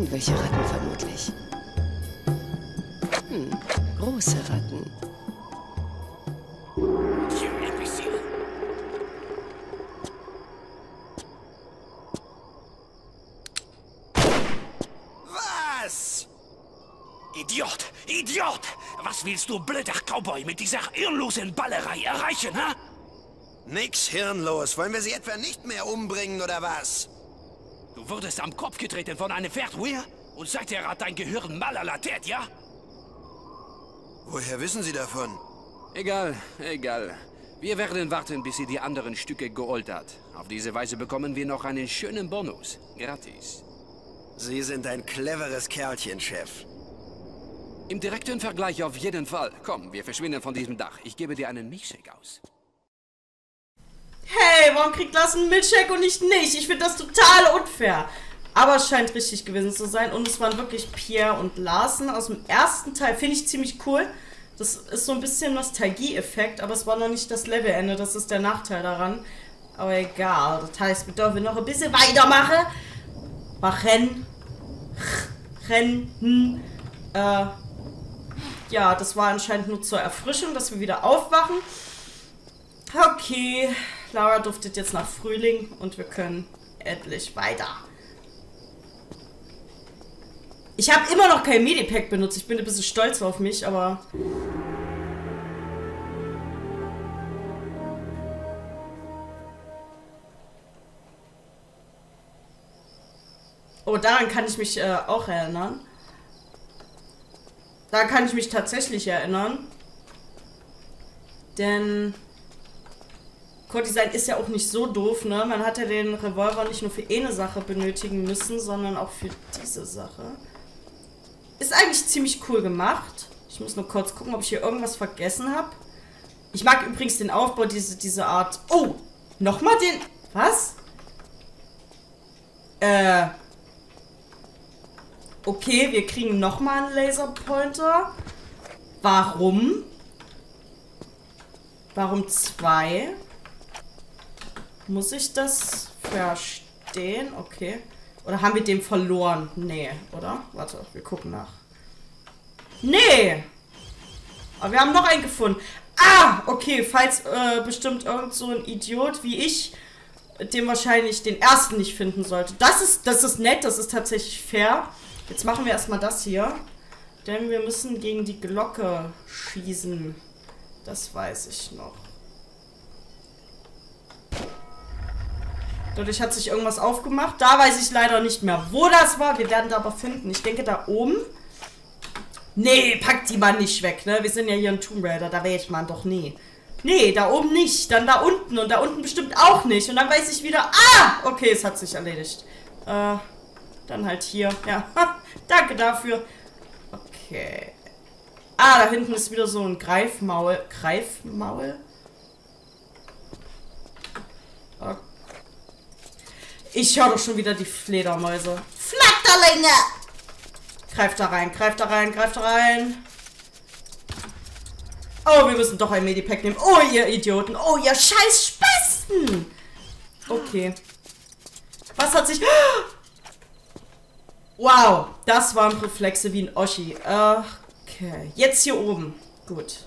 Irgendwelche Ratten vermutlich. Hm, große Ratten. Was? Idiot! Idiot! Was willst du, blöder Cowboy, mit dieser irrlosen Ballerei erreichen, ha? Nix hirnlos. Wollen wir sie etwa nicht mehr umbringen, oder was? Du wurdest am Kopf getreten von einem Pferd, Weir? Und seither hat dein Gehirn malalatet, ja? Woher wissen Sie davon? Egal, egal. Wir werden warten, bis sie die anderen Stücke geholt hat. Auf diese Weise bekommen wir noch einen schönen Bonus. Gratis. Sie sind ein cleveres Kerlchen, Chef. Im direkten Vergleich auf jeden Fall. Komm, wir verschwinden von diesem Dach. Ich gebe dir einen Milchshake aus. Hey, warum kriegt Lars einen Milchshake und ich nicht? Ich finde das total unfair. Aber es scheint richtig gewesen zu sein. Und es waren wirklich Pierre und Larsen aus dem ersten Teil. Finde ich ziemlich cool. Das ist so ein bisschen Nostalgie-Effekt, aber es war noch nicht das Levelende. Das ist der Nachteil daran. Aber egal. Das heißt, wir dürfen noch ein bisschen weitermachen. Machen. Rennen. Äh, ja, das war anscheinend nur zur Erfrischung, dass wir wieder aufwachen. Okay, Laura duftet jetzt nach Frühling und wir können endlich weiter. Ich habe immer noch kein Medipack benutzt. Ich bin ein bisschen stolz auf mich, aber... Oh, daran kann ich mich äh, auch erinnern. Da kann ich mich tatsächlich erinnern. Denn Core-Design ist ja auch nicht so doof, ne? Man hat ja den Revolver nicht nur für eine Sache benötigen müssen, sondern auch für diese Sache. Ist eigentlich ziemlich cool gemacht. Ich muss nur kurz gucken, ob ich hier irgendwas vergessen habe. Ich mag übrigens den Aufbau, diese, diese Art... Oh! Nochmal den... Was? Äh... Okay, wir kriegen nochmal einen Laserpointer. Warum? Warum zwei? Muss ich das verstehen? Okay. Oder haben wir den verloren? Nee, oder? Warte, wir gucken nach. Nee! Aber wir haben noch einen gefunden. Ah, okay, falls äh, bestimmt irgend so ein Idiot wie ich dem wahrscheinlich den ersten nicht finden sollte. Das ist, das ist nett, das ist tatsächlich fair. Jetzt machen wir erstmal das hier. Denn wir müssen gegen die Glocke schießen. Das weiß ich noch. Dadurch hat sich irgendwas aufgemacht. Da weiß ich leider nicht mehr, wo das war. Wir werden da aber finden. Ich denke da oben. Nee, packt die mal nicht weg, ne? Wir sind ja hier in Tomb Raider. Da wählt man doch nie. Nee, da oben nicht. Dann da unten. Und da unten bestimmt auch nicht. Und dann weiß ich wieder... Ah! Okay, es hat sich erledigt. Äh, dann halt hier. Ja, danke dafür. Okay. Ah, da hinten ist wieder so ein Greifmaul. Greifmaul? Ich höre doch schon wieder die Fledermäuse. Flatterlinge! Greift da rein, greift da rein, greift da rein. Oh, wir müssen doch ein Medipack nehmen. Oh, ihr Idioten. Oh, ihr scheiß Spasten. Okay. Was hat sich... Wow, das waren Reflexe wie ein Oschi. Okay, jetzt hier oben. Gut.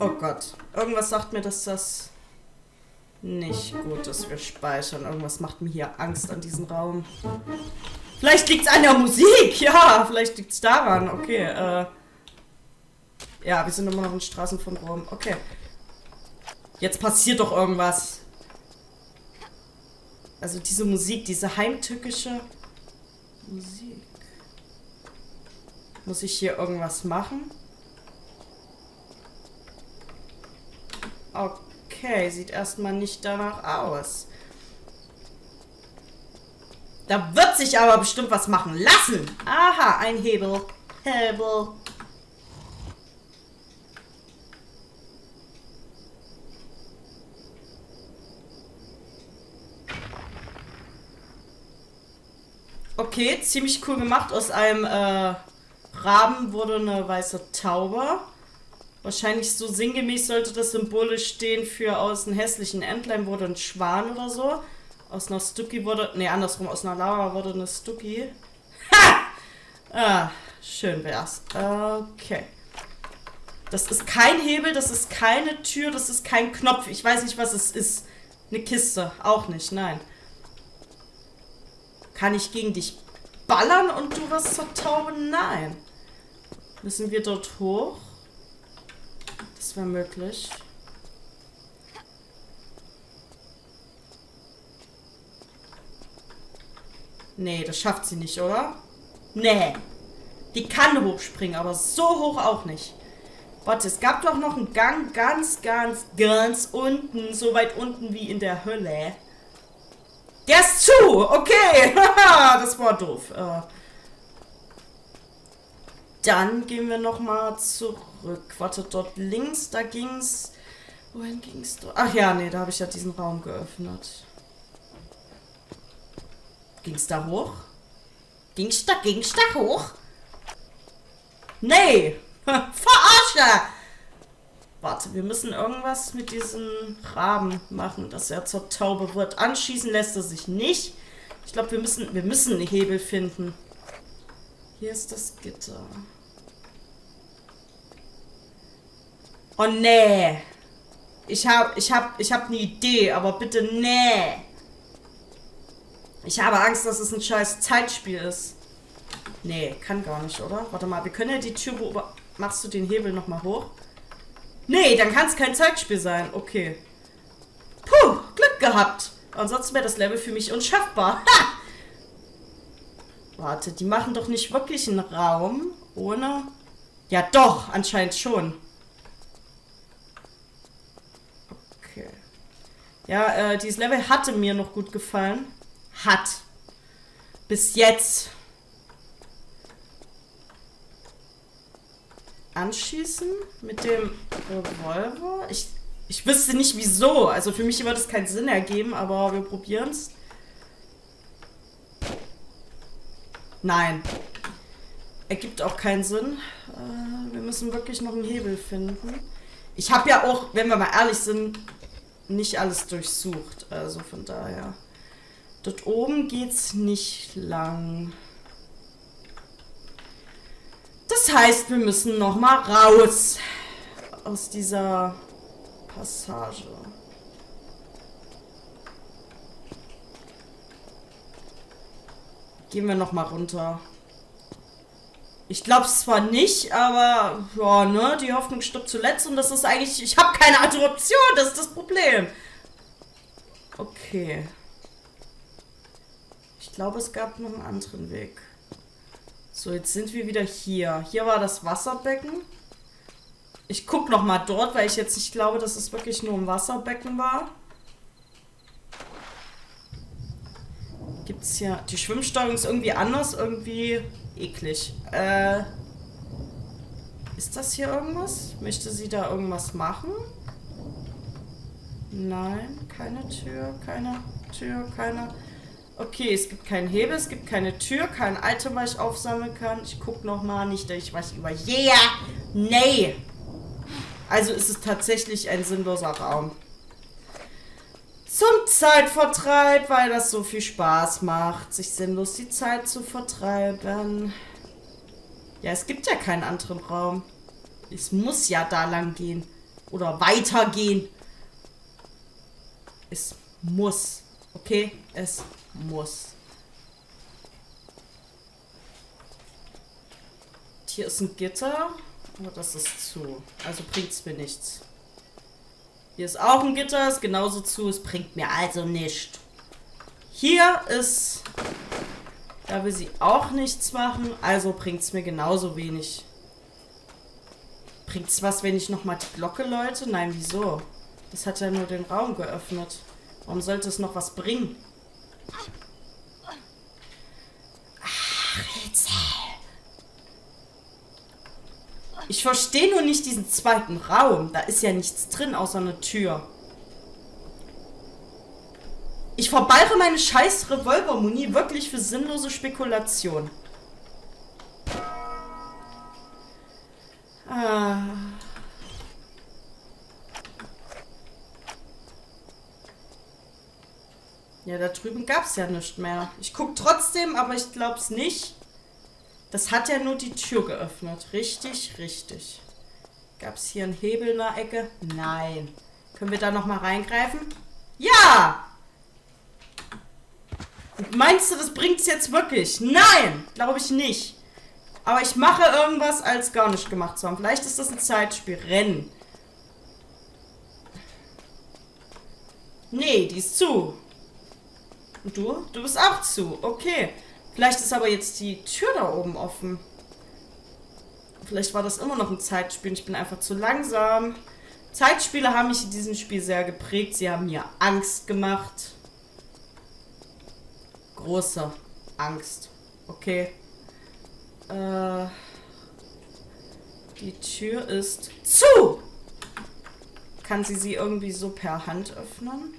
Oh Gott. Irgendwas sagt mir, dass das nicht gut ist. Wir speichern. Irgendwas macht mir hier Angst an diesem Raum. Vielleicht liegt es an der Musik. Ja, vielleicht liegt es daran. Okay, äh... Ja, wir sind immer noch in Straßen von Rom. Okay. Jetzt passiert doch irgendwas. Also diese Musik, diese heimtückische Musik. Muss ich hier irgendwas machen? Okay, sieht erstmal nicht danach aus. Da wird sich aber bestimmt was machen lassen. Aha, ein Hebel. Hebel. Okay, ziemlich cool gemacht. Aus einem äh, Raben wurde eine weiße Taube. Wahrscheinlich so sinngemäß sollte das symbolisch stehen für aus einem hässlichen Entlein wurde ein Schwan oder so. Aus einer Stucky wurde. Ne, andersrum, aus einer Lava wurde eine Stucky. Ha! Ah, schön wär's. Okay. Das ist kein Hebel, das ist keine Tür, das ist kein Knopf. Ich weiß nicht, was es ist. Eine Kiste. Auch nicht, nein. Kann ich gegen dich ballern und du was zur? Nein. Müssen wir dort hoch? Das wäre möglich. Nee, das schafft sie nicht, oder? Nee. Die kann hochspringen, aber so hoch auch nicht. Warte, es gab doch noch einen Gang ganz, ganz, ganz unten. So weit unten wie in der Hölle. Der ist zu! Okay! das war doof. Äh, dann gehen wir nochmal zurück. Warte, dort links, da ging's... Wohin ging's dort? Ach ja, nee, da habe ich ja diesen Raum geöffnet. Ging's da hoch? Ging's da, ging's da hoch? Nee! Verarsche! Warte, wir müssen irgendwas mit diesem Raben machen, dass er zur Taube wird. Anschießen lässt er sich nicht. Ich glaube, wir müssen, wir müssen einen Hebel finden. Hier ist das Gitter. Oh nee. Ich habe ich hab, ich hab eine Idee, aber bitte nee. Ich habe Angst, dass es ein scheiß Zeitspiel ist. Nee, kann gar nicht, oder? Warte mal, wir können ja die Tür beobachten. Machst du den Hebel nochmal hoch? Nee, dann kann es kein Zeitspiel sein. Okay. Puh, Glück gehabt. Ansonsten wäre das Level für mich unschaffbar. Ha! Warte, die machen doch nicht wirklich einen Raum ohne... Ja doch, anscheinend schon. Okay. Ja, äh, dieses Level hatte mir noch gut gefallen. Hat. Bis jetzt. Anschießen mit dem Revolver. Ich, ich wüsste nicht wieso. Also für mich würde es keinen Sinn ergeben, aber wir probieren es. Nein. Ergibt auch keinen Sinn. Äh, wir müssen wirklich noch einen Hebel finden. Ich habe ja auch, wenn wir mal ehrlich sind, nicht alles durchsucht. Also von daher. Dort oben geht's nicht lang. Das heißt, wir müssen noch mal raus aus dieser Passage. Gehen wir noch mal runter. Ich glaube es zwar nicht, aber ja, ne, die Hoffnung stirbt zuletzt und das ist eigentlich, ich habe keine andere Option, das ist das Problem. Okay. Ich glaube, es gab noch einen anderen Weg. So, jetzt sind wir wieder hier. Hier war das Wasserbecken. Ich gucke noch mal dort, weil ich jetzt nicht glaube, dass es wirklich nur ein Wasserbecken war. Gibt es hier... Die Schwimmsteuerung ist irgendwie anders, irgendwie eklig. Äh... Ist das hier irgendwas? Möchte sie da irgendwas machen? Nein, keine Tür, keine Tür, keine... Okay, es gibt keinen Hebel, es gibt keine Tür, kein Item, was ich aufsammeln kann. Ich gucke nochmal, nicht, dass ich was über... Yeah! Nee! Also ist es tatsächlich ein sinnloser Raum. Zum Zeitvertreib, weil das so viel Spaß macht, sich sinnlos die Zeit zu vertreiben. Ja, es gibt ja keinen anderen Raum. Es muss ja da lang gehen. Oder weitergehen. Es muss. Okay? Es muss. Hier ist ein Gitter. Aber das ist zu. Also bringt es mir nichts. Hier ist auch ein Gitter, ist genauso zu. Es bringt mir also nichts. Hier ist... Da will sie auch nichts machen, also bringt es mir genauso wenig. Bringt es was, wenn ich nochmal die Glocke läute? Nein, wieso? Das hat ja nur den Raum geöffnet. Warum sollte es noch was bringen? Ich verstehe nur nicht diesen zweiten Raum. Da ist ja nichts drin, außer eine Tür. Ich verballere meine scheiß Revolvermuni wirklich für sinnlose Spekulation. Ah. Ja, da drüben gab es ja nichts mehr. Ich guck trotzdem, aber ich glaub's nicht. Das hat ja nur die Tür geöffnet. Richtig, richtig. Gab es hier einen Hebel in der Ecke? Nein. Können wir da nochmal reingreifen? Ja! Meinst du, das bringt's jetzt wirklich? Nein! Glaube ich nicht. Aber ich mache irgendwas, als gar nicht gemacht zu haben. Vielleicht ist das ein Zeitspiel. Rennen. Nee, die ist zu. Und du? Du bist auch zu. Okay. Vielleicht ist aber jetzt die Tür da oben offen. Vielleicht war das immer noch ein Zeitspiel. Ich bin einfach zu langsam. Zeitspiele haben mich in diesem Spiel sehr geprägt. Sie haben mir Angst gemacht. Große Angst. Okay. Äh, die Tür ist zu. Kann sie sie irgendwie so per Hand öffnen?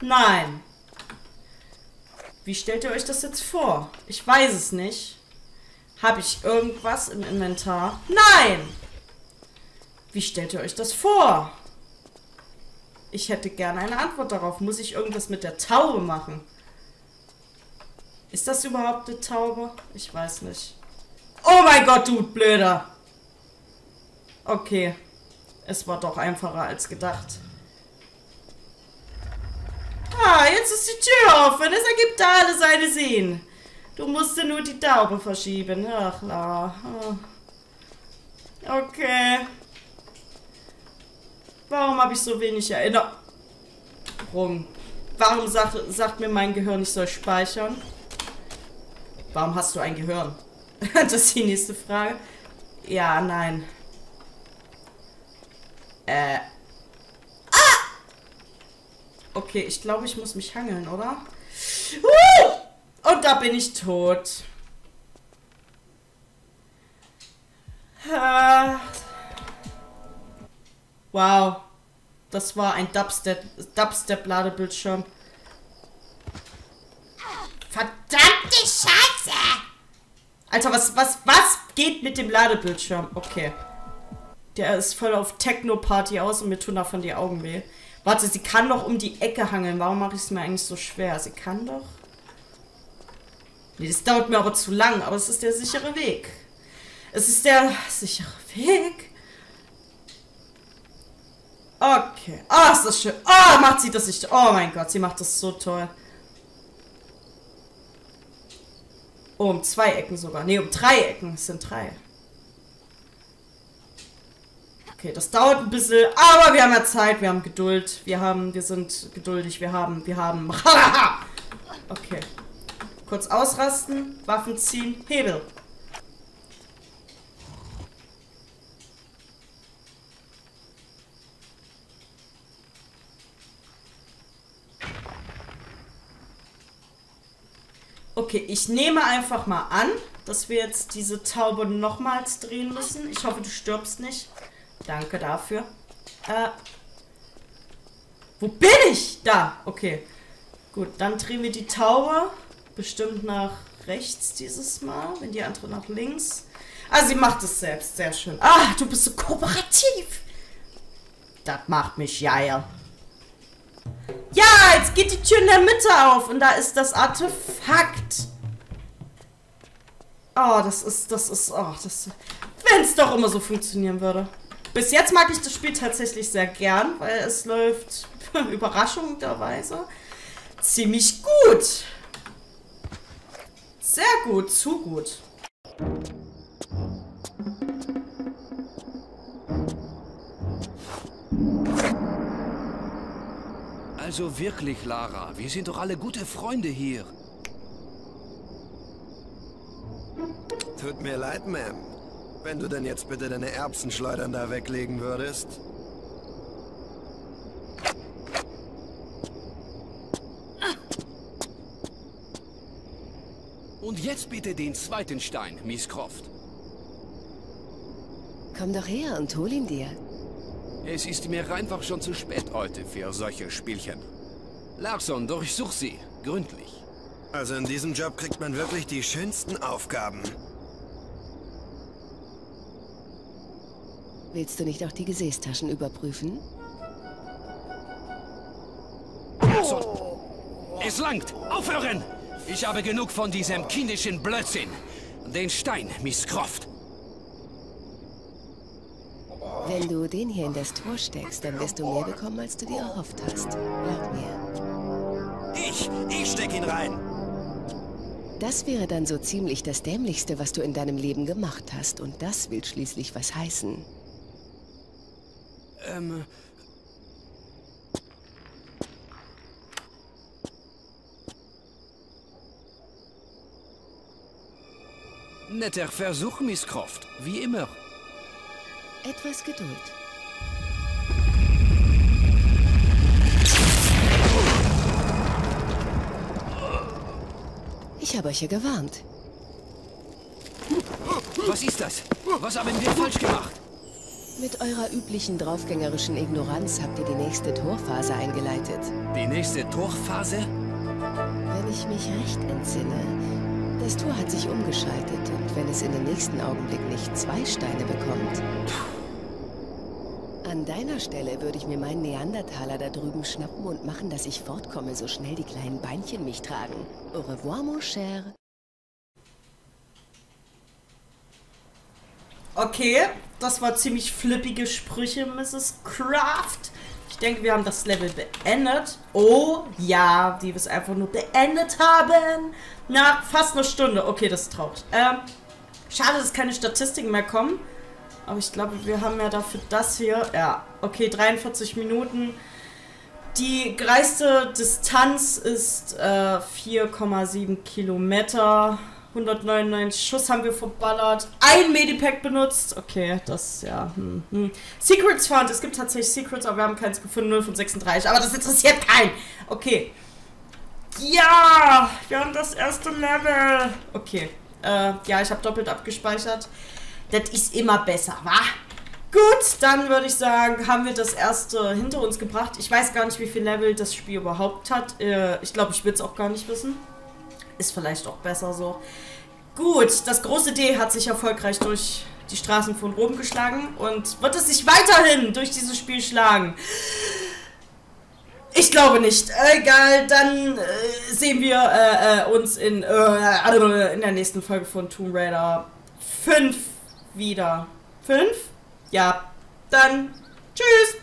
Nein. Wie stellt ihr euch das jetzt vor? Ich weiß es nicht. Habe ich irgendwas im Inventar? Nein! Wie stellt ihr euch das vor? Ich hätte gerne eine Antwort darauf. Muss ich irgendwas mit der Taube machen? Ist das überhaupt eine Taube? Ich weiß nicht. Oh mein Gott, du Blöder! Okay. Es war doch einfacher als gedacht. Ah, jetzt ist die Tür offen. Es ergibt alle seine Sinn. Du musst nur die Taube verschieben. Ach, la. Okay. Warum habe ich so wenig Erinnerung? Warum sagt, sagt mir mein Gehirn, ich soll speichern? Warum hast du ein Gehirn? das ist die nächste Frage. Ja, nein. Äh. Okay, ich glaube, ich muss mich hangeln, oder? Uh! Und da bin ich tot. Wow. Das war ein Dubstep-Ladebildschirm. Verdammte Scheiße! Alter, was, was, was geht mit dem Ladebildschirm? Okay. Der ist voll auf Techno-Party aus und mir tun davon die Augen weh. Warte, sie kann doch um die Ecke hangeln. Warum mache ich es mir eigentlich so schwer? Sie kann doch... Nee, das dauert mir aber zu lang. Aber es ist der sichere Weg. Es ist der sichere Weg. Okay. Oh, ist das schön. Oh, macht sie das nicht. Oh mein Gott, sie macht das so toll. Oh, um zwei Ecken sogar. Ne, um drei Ecken. Es sind drei. Okay, das dauert ein bisschen, aber wir haben ja Zeit, wir haben Geduld, wir haben, wir sind geduldig, wir haben, wir haben. okay. Kurz ausrasten, Waffen ziehen, Hebel. Okay, ich nehme einfach mal an, dass wir jetzt diese Taube nochmals drehen müssen. Ich hoffe, du stirbst nicht. Danke dafür. Äh, wo bin ich? Da, okay. Gut, dann drehen wir die Taube. Bestimmt nach rechts dieses Mal, wenn die andere nach links. Ah, sie macht es selbst. Sehr schön. Ah, du bist so kooperativ. Das macht mich geil. Ja, jetzt geht die Tür in der Mitte auf und da ist das Artefakt. Oh, das ist, das ist, oh, das, wenn es doch immer so funktionieren würde. Bis jetzt mag ich das Spiel tatsächlich sehr gern, weil es läuft überraschenderweise ziemlich gut. Sehr gut, zu gut. Also wirklich, Lara, wir sind doch alle gute Freunde hier. Tut mir leid, Ma'am. Wenn du denn jetzt bitte deine Erbsenschleudern da weglegen würdest. Und jetzt bitte den zweiten Stein, Miss Croft. Komm doch her und hol ihn dir. Es ist mir einfach schon zu spät heute für solche Spielchen. Larson, durchsuch sie. Gründlich. Also in diesem Job kriegt man wirklich die schönsten Aufgaben. Willst du nicht auch die Gesäßtaschen überprüfen? Larson! Es langt! Aufhören! Ich habe genug von diesem kindischen Blödsinn. Den Stein, Miss Croft. Wenn du den hier in das Tor steckst, dann wirst du mehr bekommen, als du dir erhofft hast. Glaub mir. Ich, ich steck ihn rein. Das wäre dann so ziemlich das Dämlichste, was du in deinem Leben gemacht hast. Und das will schließlich was heißen. Ähm... Netter Versuch, Miss Croft. Wie immer. Etwas Geduld. Ich habe euch ja gewarnt. Was ist das? Was haben wir falsch gemacht? Mit eurer üblichen draufgängerischen Ignoranz habt ihr die nächste Torphase eingeleitet. Die nächste Torphase? Wenn ich mich recht entsinne, das Tor hat sich umgeschaltet und wenn es in den nächsten Augenblick nicht zwei Steine bekommt. An deiner Stelle würde ich mir meinen Neandertaler da drüben schnappen und machen, dass ich fortkomme, so schnell die kleinen Beinchen mich tragen. Au revoir, mon cher. Okay, das war ziemlich flippige Sprüche, Mrs. Kraft. Ich denke, wir haben das Level beendet. Oh, ja, die wir es einfach nur beendet haben. Nach fast einer Stunde. Okay, das ist traurig. Ähm, schade, dass keine Statistiken mehr kommen. Aber ich glaube, wir haben ja dafür das hier. Ja, okay, 43 Minuten. Die greiste Distanz ist äh, 4,7 Kilometer. 199 Schuss haben wir verballert. Ein Medipack benutzt. Okay, das, ja. Hm, hm. Secrets found. Es gibt tatsächlich Secrets, aber wir haben keins gefunden. 0 von 36. Aber das interessiert keinen. Okay. Ja, wir haben das erste Level. Okay. Äh, ja, ich habe doppelt abgespeichert. Das ist immer besser, wa? Gut, dann würde ich sagen, haben wir das erste hinter uns gebracht. Ich weiß gar nicht, wie viel Level das Spiel überhaupt hat. Äh, ich glaube, ich will es auch gar nicht wissen. Ist vielleicht auch besser so. Gut, das große D hat sich erfolgreich durch die Straßen von Rom geschlagen und wird es sich weiterhin durch dieses Spiel schlagen. Ich glaube nicht. Egal, dann äh, sehen wir äh, äh, uns in, äh, in der nächsten Folge von Tomb Raider 5 wieder. 5? Ja. Dann tschüss.